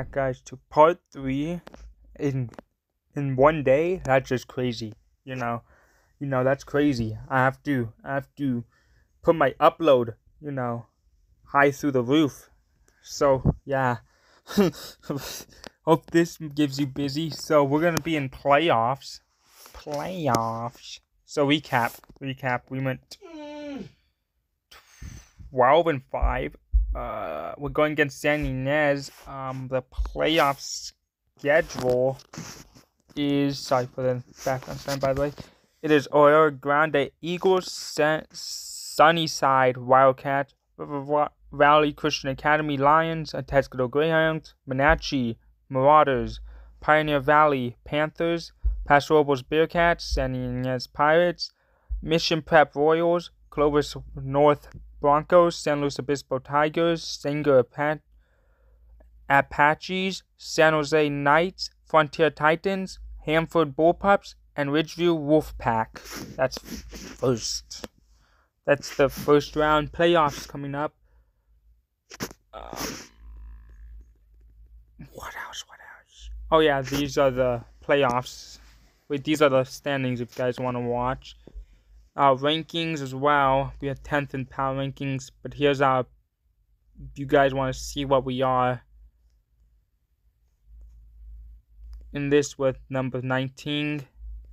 back, guys, to part three in in one day. That's just crazy. You know, you know that's crazy. I have to, I have to put my upload, you know, high through the roof. So yeah. Hope this gives you busy. So we're gonna be in playoffs. Playoffs. So recap, recap. We went mm. twelve and five. Uh, we're going against San Ynez. Um, the playoff schedule is sorry for the background sound. By the way, it is Arroyo Grande Eagles, San, Sunnyside Wildcats, Valley Christian Academy Lions, Atascadero Greyhounds, Monache Marauders, Pioneer Valley Panthers, Paso Robles Bearcats, San Ynez Pirates, Mission Prep Royals, Clovis North Broncos, San Luis Obispo Tigers, Sanger Apaches, St. Joseph Knights, Frontier Titans, Hanford Bullpups, and Ridgeview Wolfpack. That's first. That's the first round playoffs coming up. Um, what else? What else? Oh yeah, these are the playoffs. Wait, these are the standings if you guys want to watch. Our rankings as well. We are 10th in power rankings, but here's our. If you guys want to see what we are. In this, we're number 19.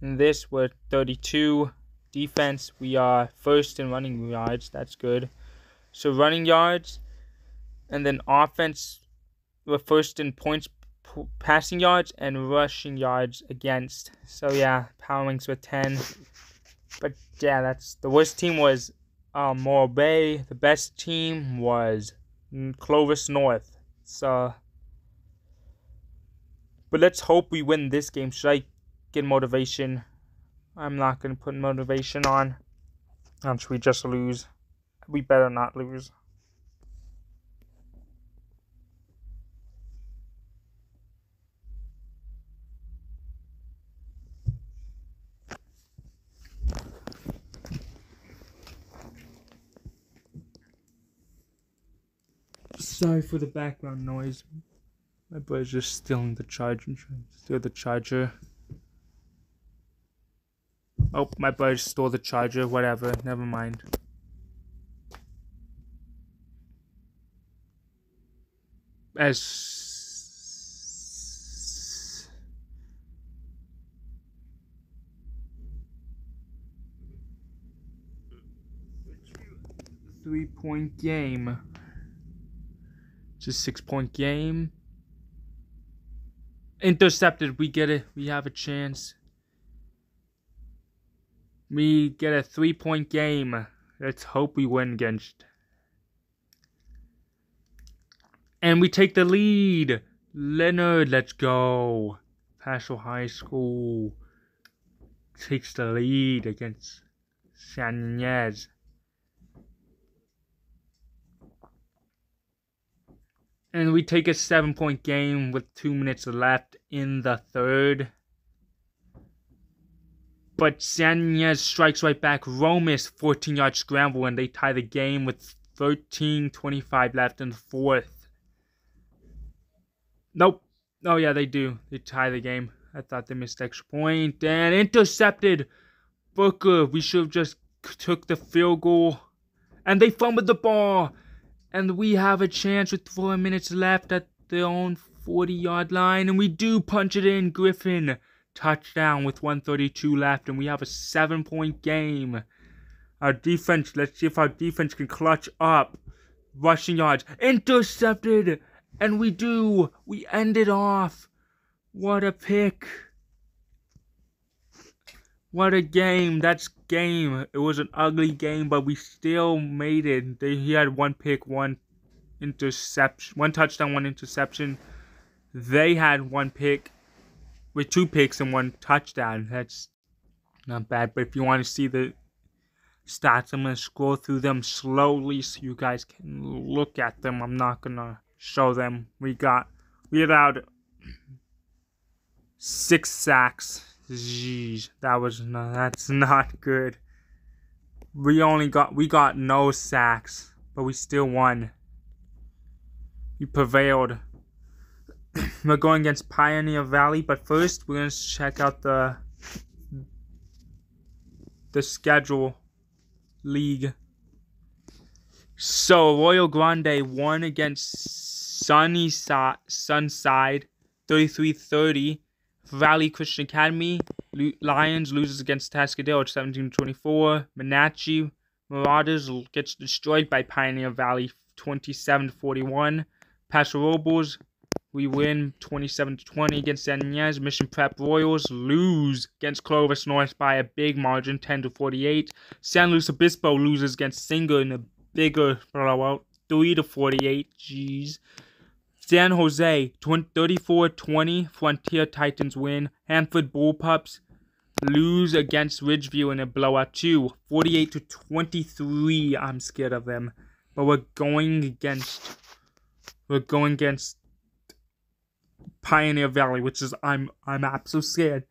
In this, we're 32. Defense, we are first in running yards. That's good. So running yards, and then offense, we're first in points, passing yards, and rushing yards against. So yeah, power ranks with 10. But yeah, that's the worst team was um, Morro Bay. The best team was Clovis North. So, but let's hope we win this game. Should I get motivation? I'm not gonna put motivation on. And Should we just lose? We better not lose. Sorry for the background noise. My brother's just stealing the charger. Steal the charger. Oh, my brother stole the charger. Whatever. Never mind. As three point game. A six point game. Intercepted. We get it. We have a chance. We get a three point game. Let's hope we win against. And we take the lead. Leonard, let's go. Paso High School takes the lead against San Ynez. And we take a seven point game with two minutes left in the third. But San strikes right back. Romas 14 yard scramble and they tie the game with 13 25 left in the fourth. Nope. Oh, yeah, they do. They tie the game. I thought they missed extra point and intercepted. Booker, we should have just took the field goal. And they fumbled the ball. And we have a chance with four minutes left at their own 40 yard line. And we do punch it in. Griffin, touchdown with 132 left. And we have a seven point game. Our defense, let's see if our defense can clutch up. Rushing yards, intercepted. And we do. We end it off. What a pick. What a game. That's game. It was an ugly game, but we still made it. They, he had one pick, one interception, one touchdown, one interception. They had one pick with two picks and one touchdown. That's not bad. But if you want to see the stats, I'm going to scroll through them slowly so you guys can look at them. I'm not going to show them. We got, we allowed six sacks Jeez, that was not, that's not good. We only got we got no sacks, but we still won. We prevailed. we're going against Pioneer Valley, but first we're gonna check out the the schedule league. So Arroyo Grande won against Sunnyside, Sunside 33-30. Valley Christian Academy Lions loses against Atascadero 17-24. Monache Marauders gets destroyed by Pioneer Valley 27-41. Paso Robles we win 27 20 against San Ynez. Mission Prep Royals lose against Clovis North by a big margin, 10 to 48. San Luis Obispo loses against Singer in a bigger blowout, 3 to 48. Jeez. St. Joseph 34 20. Frontier Titans win. Hanford Bullpups lose against Ridgeview in a blowout too, 48 to 23. I'm scared of them, but we're going against. We're going against Pioneer Valley, which is I'm I'm absolutely scared.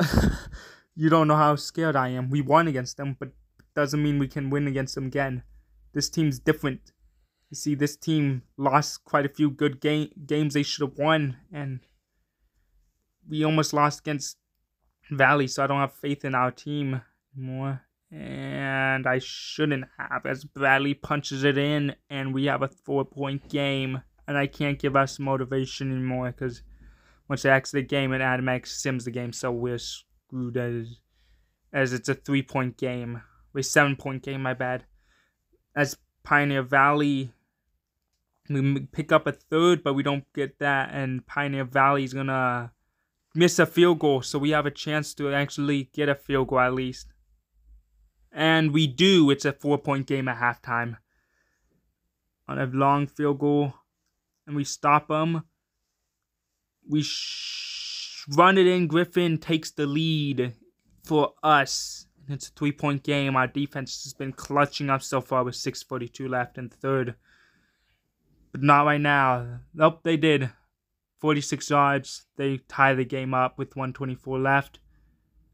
you don't know how scared I am. We won against them, but doesn't mean we can win against them again. This team's different. You see, this team lost quite a few good game games they should have won, and we almost lost against Valley, so I don't have faith in our team anymore. And I shouldn't have, as Bradley punches it in, and we have a four point game and I can't give us motivation anymore because once they exit the game, it automatically sims the game, so we're screwed as as it's a three point game. A seven point game, my bad. As Pioneer Valley, we pick up a third, but we don't get that, and Pioneer Valley is gonna miss a field goal, so we have a chance to actually get a field goal at least. And we do. It's a four point game at halftime. On a long field goal, and we stop them. We sh- run it in. Griffin takes the lead for us. It's a three point game. Our defense has been clutching up so far with 6.42 left in third. But not right now. Nope, they did. 46 yards. They tie the game up with 124 left.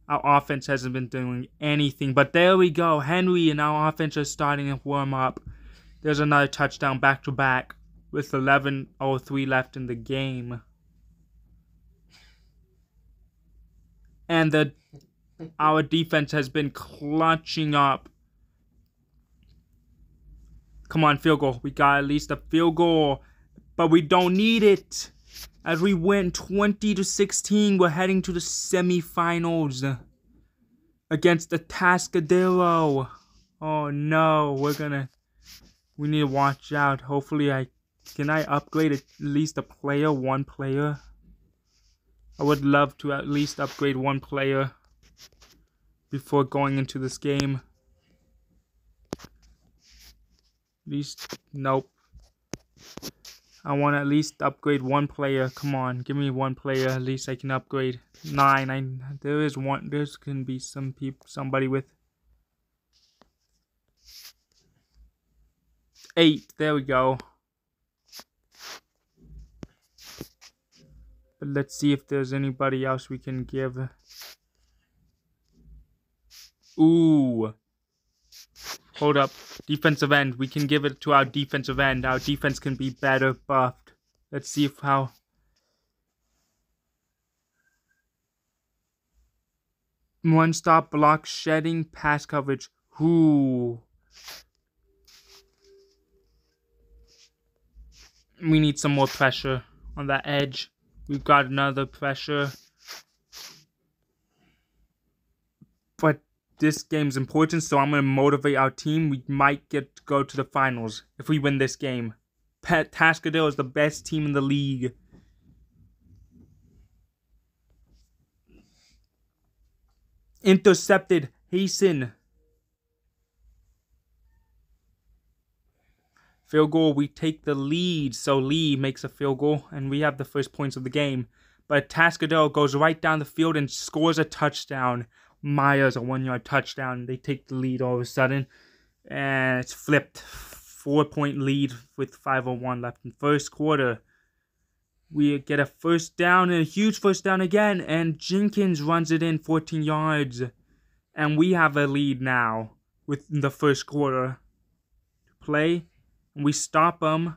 Our offense hasn't been doing anything. But there we go. Henry and our offense are starting to warm up. There's another touchdown back to back with 11.03 left in the game. And the our defense has been clutching up. Come on, field goal. We got at least a field goal, but we don't need it. As we win 20 to 16, we're heading to the semifinals against the Atascadero. Oh no, we're gonna. We need to watch out. Hopefully, I can I upgrade at least a player, one player? I would love to at least upgrade one player before going into this game. At least, nope. I want at least upgrade one player. Come on, give me one player. At least I can upgrade nine. I there is one. There can be some people, somebody with eight. There we go. But let's see if there's anybody else we can give. Ooh. Hold up. Defensive end. We can give it to our defensive end. Our defense can be better buffed. Let's see if how. One stop block shedding pass coverage. Ooh. We need some more pressure on that edge. We've got another pressure. But this game's important, so I'm going to motivate our team. We might get to go to the finals if we win this game. Pet Tascadero is the best team in the league. Intercepted. Hasten. Field goal, we take the lead. So Lee makes a field goal, and we have the first points of the game. But Tascadero goes right down the field and scores a touchdown. Myers a one yard touchdown. They take the lead all of a sudden. And it's flipped. Four point lead with 501 left in first quarter. We get a first down and a huge first down again. And Jenkins runs it in 14 yards. And we have a lead now with the first quarter. Play we stop them.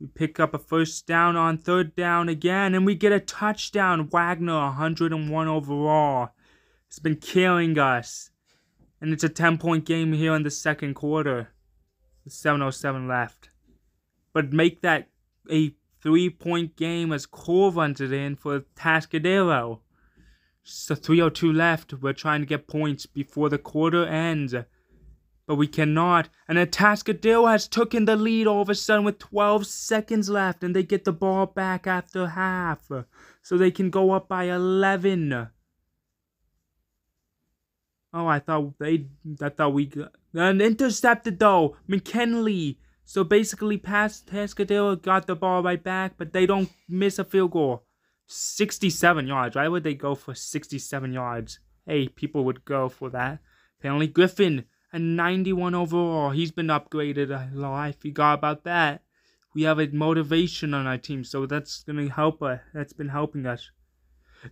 We pick up a first down on third down again, and we get a touchdown. Wagner, 101 overall. It's been killing us. And it's a 10 point game here in the second quarter. 7.07 left. But make that a three point game as Cole runs it in for Tascadero. So 302 left. We're trying to get points before the quarter ends. But we cannot. And Atascadero has taken the lead all of a sudden with 12 seconds left. And they get the ball back after half. So they can go up by 11. Oh, I thought they, I thought we got, and intercepted though, McKinley. So basically, past Tascadero got the ball right back, but they don't miss a field goal. 67 yards. Why would they go for 67 yards? Hey, people would go for that. Apparently, Griffin, a 91 overall. He's been upgraded a lot. I forgot about that. We have a motivation on our team, so that's going to help us. That's been helping us.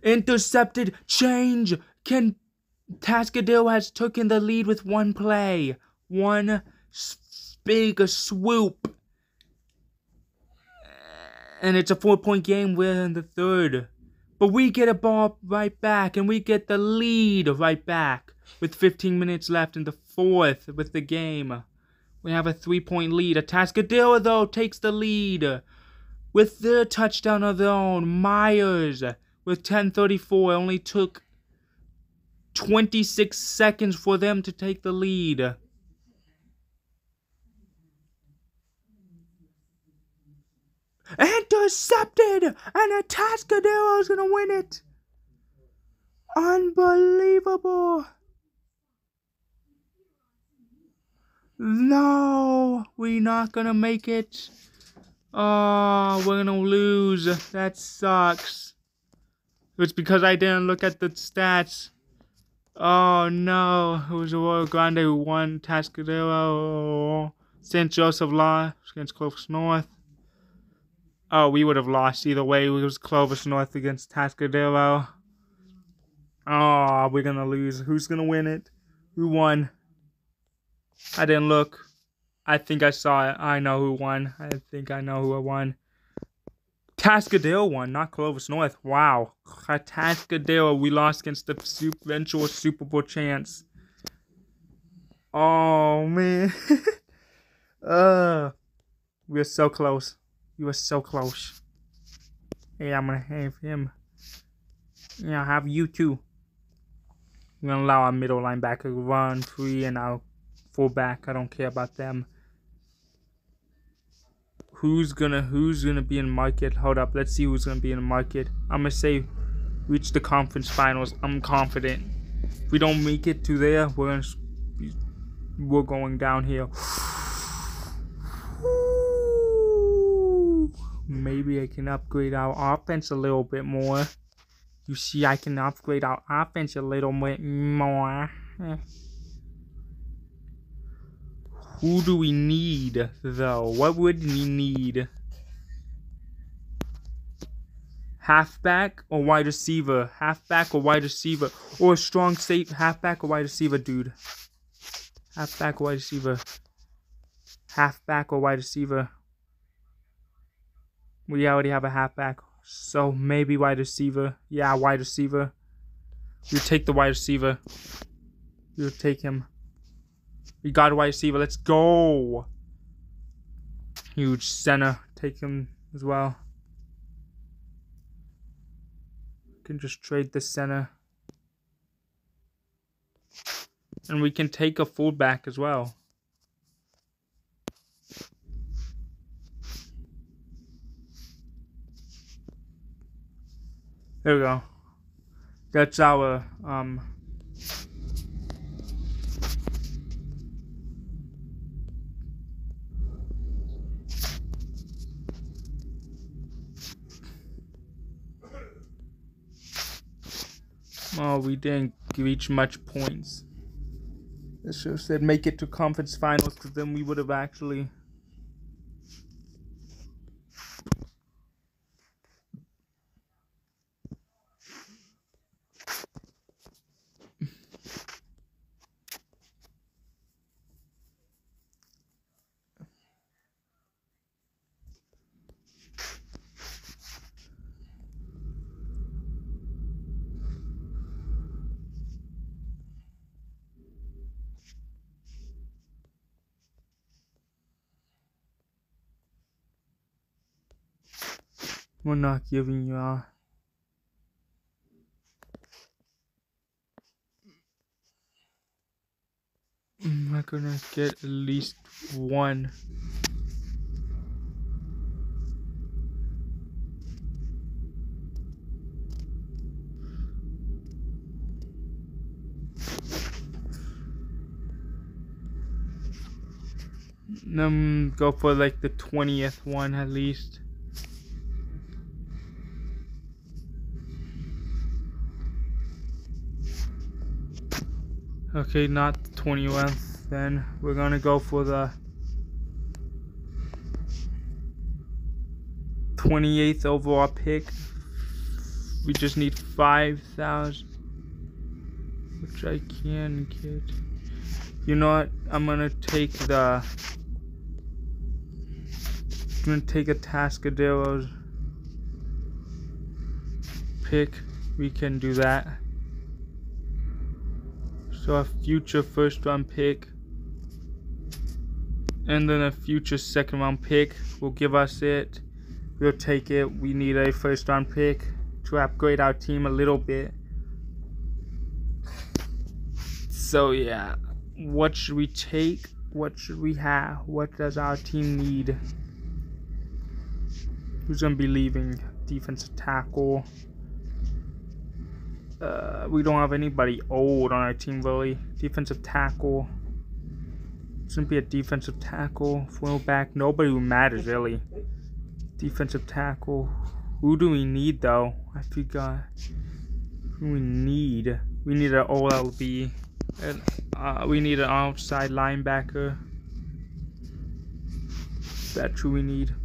Intercepted. Change. Can Tascadero has taken the lead with one play. One big swoop. And it's a four point game. We're in the third. But we get a ball right back and we get the lead right back with 15 minutes left in the fourth with the game. We have a three point lead. Atascadero, though, takes the lead with the touchdown of their own. Myers with 10:34 only took 26 seconds for them to take the lead. Intercepted! And Atascadero is gonna win it! Unbelievable! No, we're not gonna make it. Oh, we're gonna lose. That sucks. It's because I didn't look at the stats. Oh no, it was Arroyo Grande who won Tascadero. St. Joseph lost against Clovis North. Oh, we would have lost either way. It was Clovis North against Tascadero. Oh, we're gonna lose. Who's gonna win it? Who won? I didn't look. I think I saw it. I know who won. I think I know who won. Tascadero won, not Clovis North. Wow. Tascadero, we lost against the eventual Super Bowl chance. Oh, man. uh, we were so close. We were so close. Hey, I'm gonna have him. Yeah, I'll have you too. We're gonna allow our middle linebacker to run free and our fullback. I don't care about them who's gonna who's gonna be in market hold up let's see who's gonna be in the market i'm gonna say reach the conference finals. I'm confident. If we don't make it to there we're gonna we're going downhill. Maybe i can upgrade our offense a little bit more. You see i can upgrade our offense a little bit more who do we need, though? What would we need? Halfback or wide receiver? Halfback or wide receiver? Or a strong safe halfback or wide receiver, dude? Halfback or wide receiver? Halfback or wide receiver? We already have a halfback. So maybe wide receiver. Yeah, wide receiver. You take the wide receiver. You take him. We got a wide receiver. Let's go. Huge center. Take him as well. Can just trade the center. And we can take a fullback as well. There we go. That's our um Oh, we didn't reach much points. It should have said make it to conference finals because then we would have actually. We're not giving you all. Am I gonna get at least one? Um, go for like the 20th one at least. Okay, not the 21st then. We're gonna go for the 28th overall pick. We just need 5,000. Which I can get. You know what? I'm gonna take the. I'm gonna take a Tascadero's pick. We can do that. So a future first round pick. And then a future second round pick will give us it. We'll take it. We need a first round pick to upgrade our team a little bit. So yeah, what should we take? What should we have? What does our team need? Who's gonna be leaving? Defensive tackle. Uh, we don't have anybody old on our team really. Defensive tackle. Gonna be a defensive tackle. Fullback. Nobody who matters really. Defensive tackle. Who do we need though? I forgot. Who we need? We need an OLB. And, uh, we need an outside linebacker. That's who we need.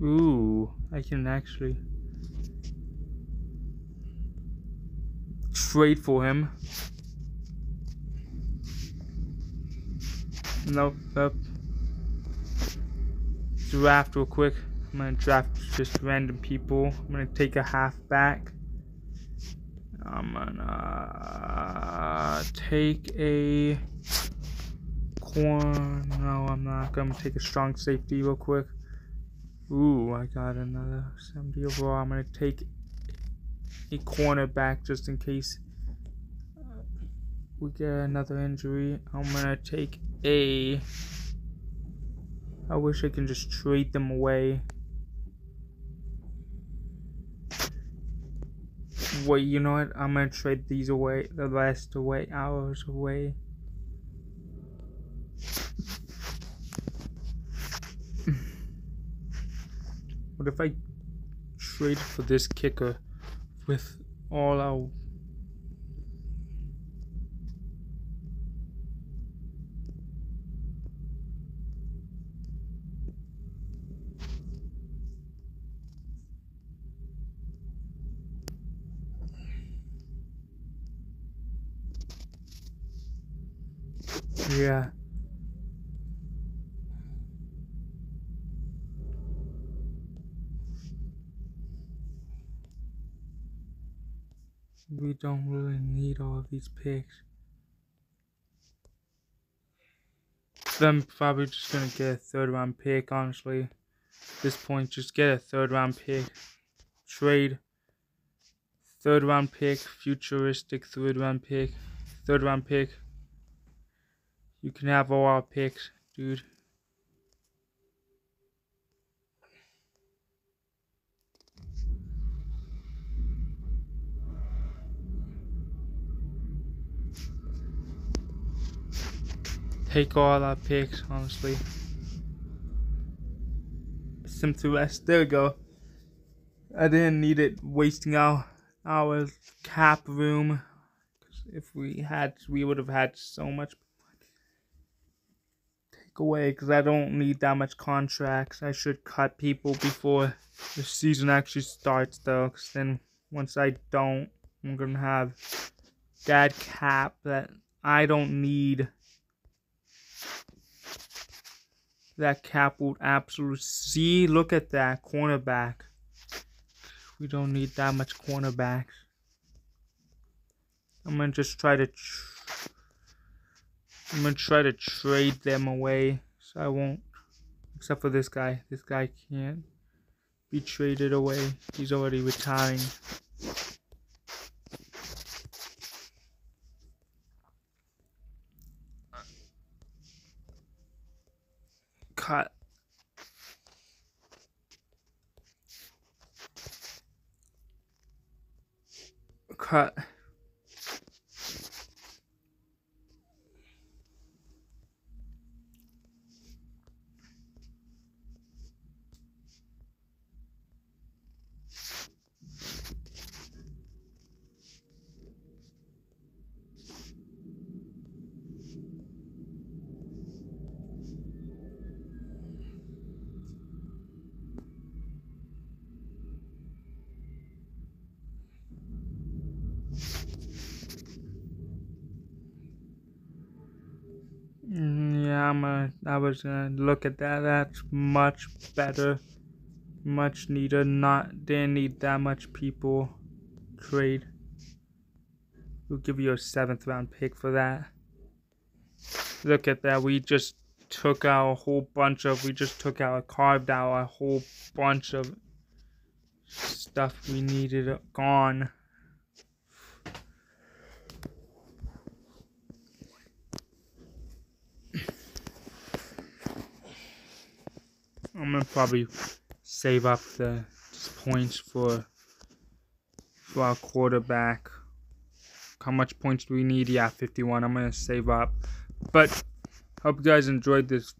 Ooh, I can actually trade for him. Nope, nope. Draft real quick. I'm gonna draft just random people. I'm gonna take a halfback. I'm gonna uh, take a corn. No, I'm not. I'm gonna take a strong safety real quick. Ooh, I got another 70 overall. I'm going to take a cornerback just in case uh, we get another injury. I'm going to take a. I wish I can just trade them away. Wait, you know what? I'm going to trade these away, the rest away, hours away. What if I trade for this kicker with all our Yeah. We don't really need all of these picks. I'm probably just gonna get a third round pick, honestly. At this point, just get a third round pick. Trade. Third round pick, futuristic third round pick, third round pick. You can have all our picks, dude. Take all our picks, honestly. Sim to rest. There we go. I didn't need it wasting our our cap room. Cause If we had, we would have had so much take away. Because I don't need that much contracts. I should cut people before the season actually starts, though. Because then once I don't, I'm gonna have that cap that I don't need that cap will absolutely see. Look at that cornerback. We don't need that much cornerbacks. I'm gonna just try to. I'm gonna try to trade them away, so I won't. Except for this guy. This guy can't be traded away. He's already retiring. Cut. Cut. Mm, Yeah, I'm I was gonna look at that. That's much better. Much needed. Not didn't need that much people. Trade. We'll give you a seventh round pick for that. Look at that. We just took out a whole bunch of. We just took out, carved out a whole bunch of stuff we needed gone. I'm gonna probably save up the points for for our quarterback. How much points do we need? Yeah, 51. I'm gonna save up. But hope you guys enjoyed this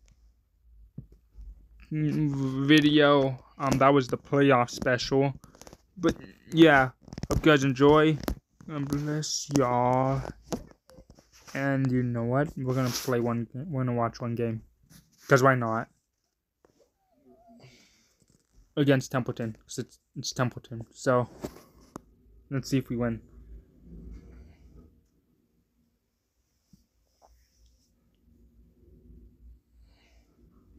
video. Um, that was the playoff special. But yeah, hope you guys enjoy. God bless y'all. And you know what? We're gonna play one. We're gonna watch one game. Cause why not? Oh, against Templeton because it's, it's Templeton. So let's see if we win.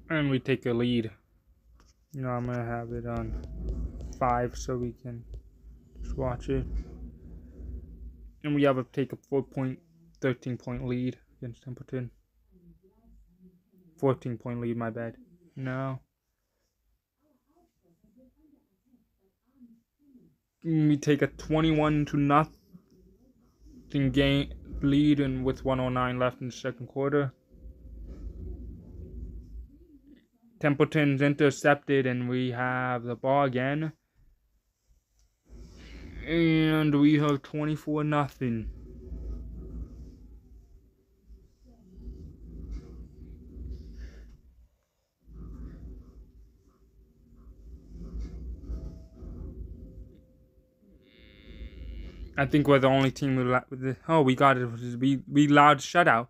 And we take a lead. You know, I'm gonna have it on five so we can just watch it. And we have a take a four point, 13 point lead against Templeton. 14 point lead, my bad. No. We take a 21 to nothing game lead and with 109 left in the second quarter. Templeton's intercepted and we have the ball again. And we have 24 nothing. I think we're the only team with, la- with the, oh we got it we we allowed shutout.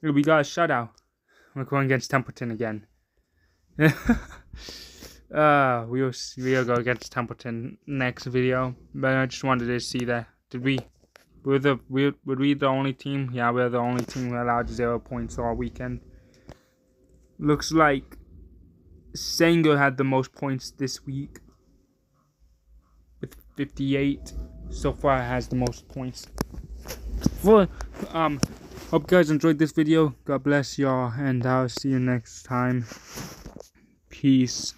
We got a shutout. We're going against Templeton again. uh we'll we'll go against Templeton next video. But I just wanted to see that. Did we we're the we were we the only team? Yeah, we're the only team who allowed zero points all weekend. Looks like Sanger had the most points this week with 58 so far has the most points. Well, um, hope you guys enjoyed this video. God bless y'all, and I'll see you next time. Peace.